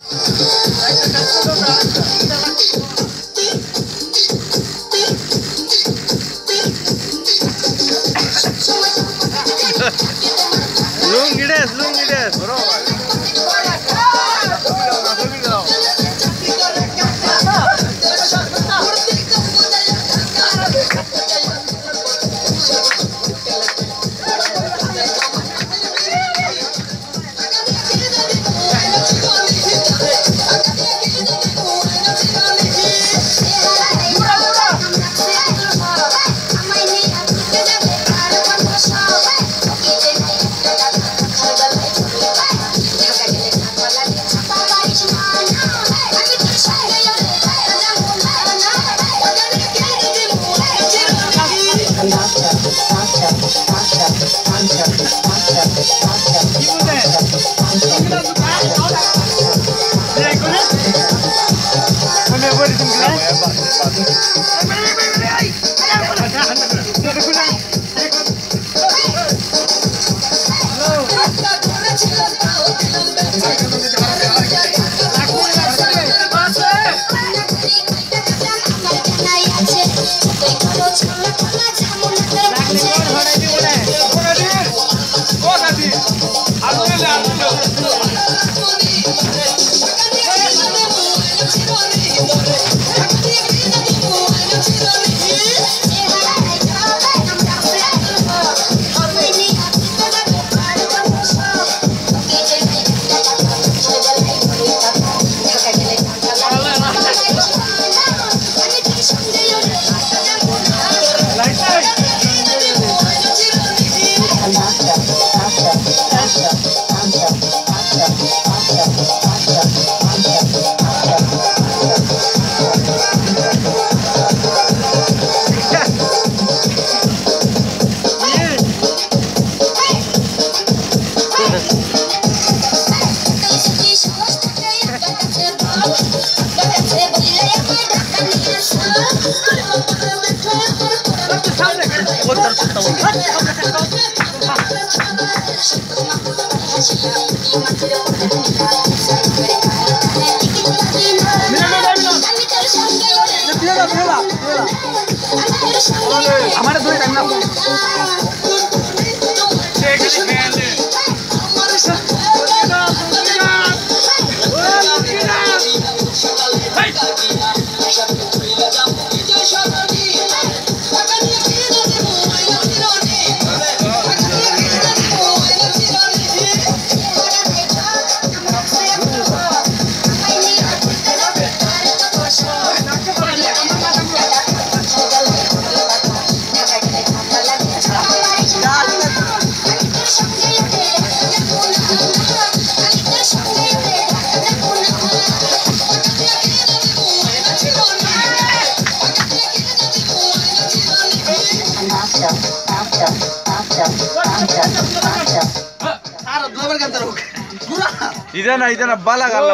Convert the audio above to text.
Lungi des, lungi des, bro. Hey, हमारे दो टाइम ना ಇದೇನ ಇದೇನ ಬಾಲಾಗಲ್ಲ